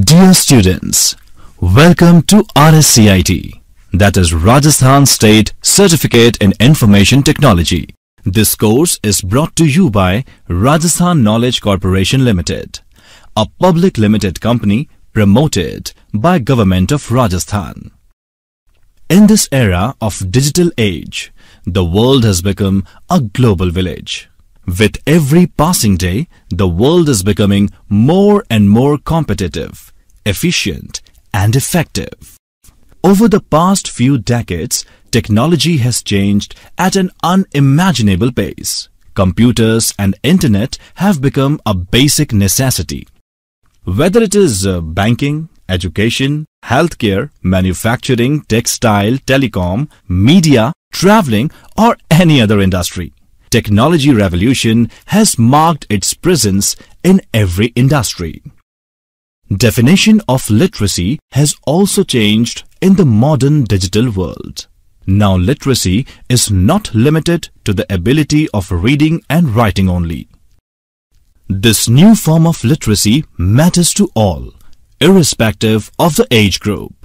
Dear students, welcome to RSCIT, that is Rajasthan State Certificate in Information Technology. This course is brought to you by Rajasthan Knowledge Corporation Limited, a public limited company promoted by Government of Rajasthan. In this era of digital age, the world has become a global village. With every passing day, the world is becoming more and more competitive, efficient and effective. Over the past few decades, technology has changed at an unimaginable pace. Computers and internet have become a basic necessity. Whether it is uh, banking, education, healthcare, manufacturing, textile, telecom, media, traveling or any other industry technology revolution has marked its presence in every industry. Definition of literacy has also changed in the modern digital world. Now literacy is not limited to the ability of reading and writing only. This new form of literacy matters to all, irrespective of the age group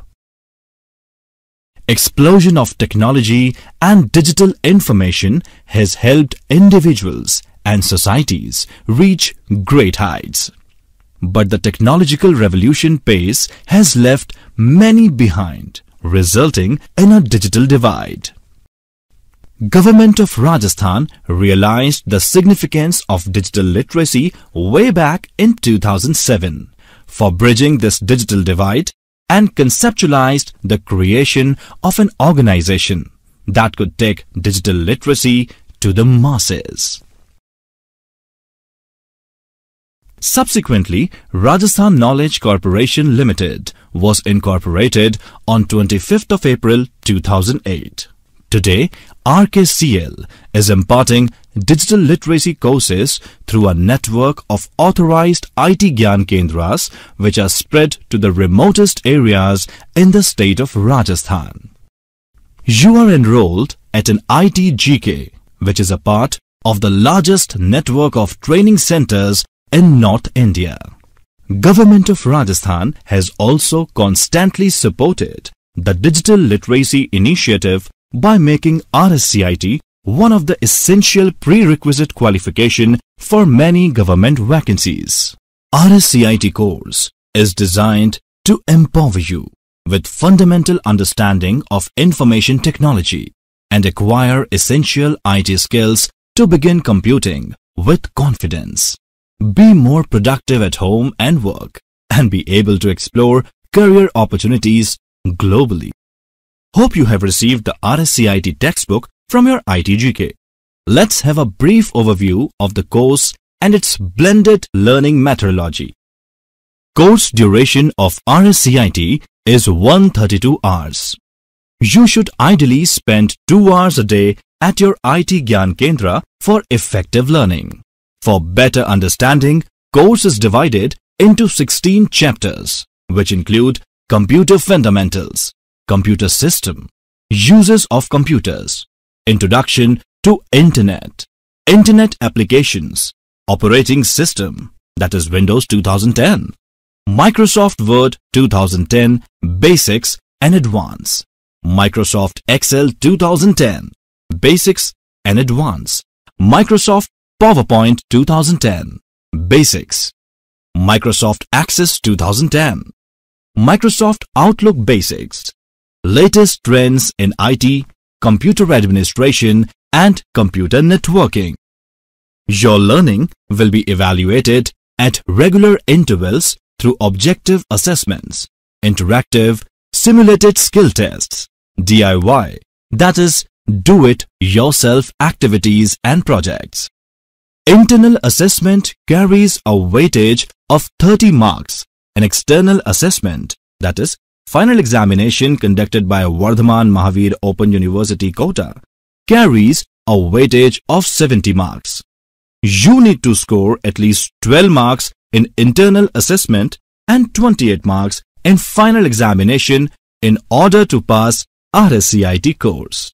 explosion of technology and digital information has helped individuals and societies reach great heights. But the technological revolution pace has left many behind, resulting in a digital divide. Government of Rajasthan realized the significance of digital literacy way back in 2007. For bridging this digital divide, and conceptualized the creation of an organization that could take digital literacy to the masses. Subsequently, Rajasthan Knowledge Corporation Limited was incorporated on 25th of April 2008. Today, RKCL is imparting digital literacy courses through a network of authorized IT Gyan Kendras which are spread to the remotest areas in the state of Rajasthan. You are enrolled at an IT GK which is a part of the largest network of training centers in North India. Government of Rajasthan has also constantly supported the digital literacy initiative by making RSCIT one of the essential prerequisite qualification for many government vacancies. RSCIT course is designed to empower you with fundamental understanding of information technology and acquire essential IT skills to begin computing with confidence. Be more productive at home and work and be able to explore career opportunities globally. Hope you have received the RSCIT textbook from your ITGK. Let's have a brief overview of the course and its blended learning methodology. Course duration of RSCIT is 132 hours. You should ideally spend 2 hours a day at your IT Gyan Kendra for effective learning. For better understanding, course is divided into 16 chapters, which include Computer Fundamentals, Computer System, Uses of Computers, Introduction to Internet, Internet Applications, Operating System, that is Windows 2010, Microsoft Word 2010, Basics and Advanced, Microsoft Excel 2010, Basics and Advanced, Microsoft PowerPoint 2010, Basics, Microsoft Access 2010, Microsoft Outlook Basics, latest trends in IT computer administration and computer networking. Your learning will be evaluated at regular intervals through objective assessments, interactive, simulated skill tests, DIY, that is, do-it-yourself activities and projects. Internal assessment carries a weightage of 30 marks and external assessment, that is, final examination conducted by Vardhaman Mahavir Open University Kota carries a weightage of 70 marks. You need to score at least 12 marks in internal assessment and 28 marks in final examination in order to pass RSCIT course.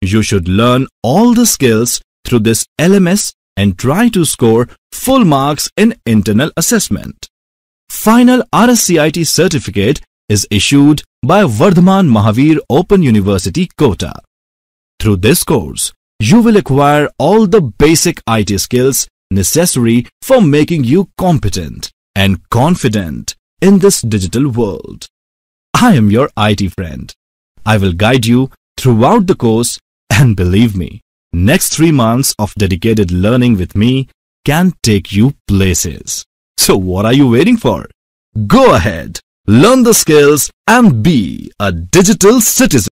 You should learn all the skills through this LMS and try to score full marks in internal assessment. Final RSCIT certificate is issued by Vardhaman Mahavir Open University, Kota. Through this course, you will acquire all the basic IT skills necessary for making you competent and confident in this digital world. I am your IT friend. I will guide you throughout the course and believe me, next three months of dedicated learning with me can take you places. So what are you waiting for? Go ahead, learn the skills and be a digital citizen.